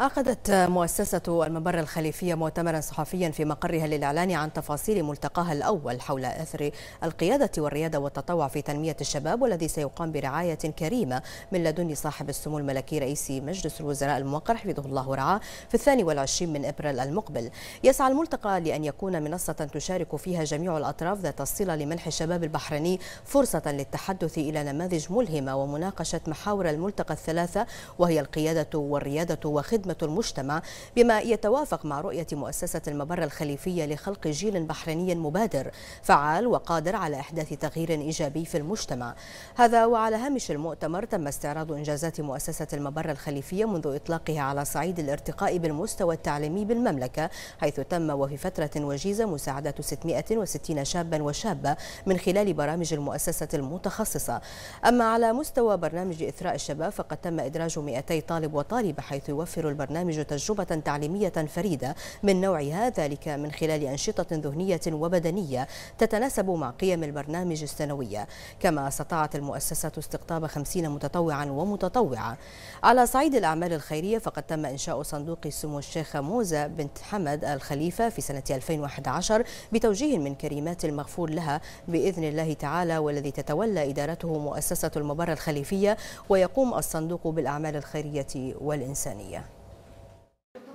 عقدت مؤسسة المبر الخليفية مؤتمرا صحفيا في مقرها للإعلان عن تفاصيل ملتقاها الأول حول أثر القيادة والريادة والتطوع في تنمية الشباب والذي سيقام برعاية كريمة من لدن صاحب السمو الملكي رئيس مجلس الوزراء الموقر حفظه الله ورعاه في الثاني والعشرين من إبريل المقبل. يسعى الملتقى لأن يكون منصة تشارك فيها جميع الأطراف ذات الصلة لمنح الشباب البحريني فرصة للتحدث إلى نماذج ملهمة ومناقشة محاور الملتقى الثلاثة وهي القيادة والريادة وخدمة خدمة المجتمع بما يتوافق مع رؤية مؤسسة المبر الخليفية لخلق جيل بحريني مبادر فعال وقادر على إحداث تغيير إيجابي في المجتمع. هذا وعلى هامش المؤتمر تم استعراض إنجازات مؤسسة المبر الخليفية منذ إطلاقها على صعيد الارتقاء بالمستوى التعليمي بالمملكة حيث تم وفي فترة وجيزة مساعدة 660 شابا وشابة من خلال برامج المؤسسة المتخصصة. أما على مستوى برنامج إثراء الشباب فقد تم إدراج 200 طالب وطالبة حيث يوفر البرنامج تجربة تعليمية فريدة. من نوعها ذلك من خلال أنشطة ذهنية وبدنية تتناسب مع قيم البرنامج السنوية. كما استطاعت المؤسسة استقطاب 50 متطوعا ومتطوعة. على صعيد الأعمال الخيرية فقد تم إنشاء صندوق سمو الشيخة موزة بنت حمد الخليفة في سنة 2011 بتوجيه من كريمات المغفور لها بإذن الله تعالى والذي تتولى إدارته مؤسسة المبر الخليفية ويقوم الصندوق بالأعمال الخيرية والإنسانية.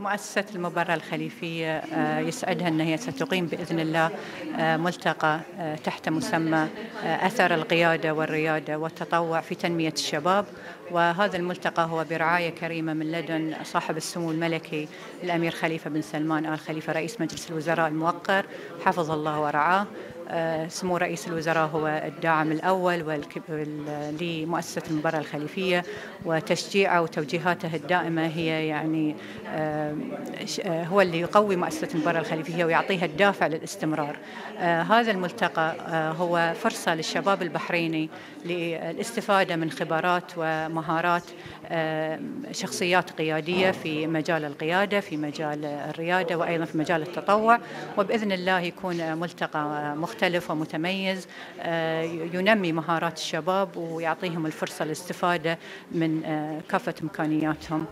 مؤسسة المباراة الخليفية آه، يسعدها أن هي ستقيم بإذن الله آه، ملتقى آه، تحت مسمى أثر القيادة والريادة والتطوع في تنمية الشباب. وهذا الملتقى هو برعاية كريمة من لدن صاحب السمو الملكي الأمير خليفة بن سلمان آل خليفة رئيس مجلس الوزراء الموقر حفظ الله ورعاه. سمو رئيس الوزراء هو الداعم الأول لمؤسسة المباراة الخليفية وتشجيعه وتوجيهاته الدائمة هي يعني آه، آه، هو اللي يقوي مؤسسة المباراة الخليفية ويعطيها الدافع للاستمرار. هذا الملتقى هو فرصة للشباب البحريني للاستفادة من خبرات ومهارات شخصيات قيادية في مجال القيادة في مجال الريادة وأيضا في مجال التطوع وبإذن الله يكون ملتقى مختلف ومتميز آه، ينمي مهارات الشباب ويعطيهم الفرصة للاستفادة من آه، كافة إمكانياتهم.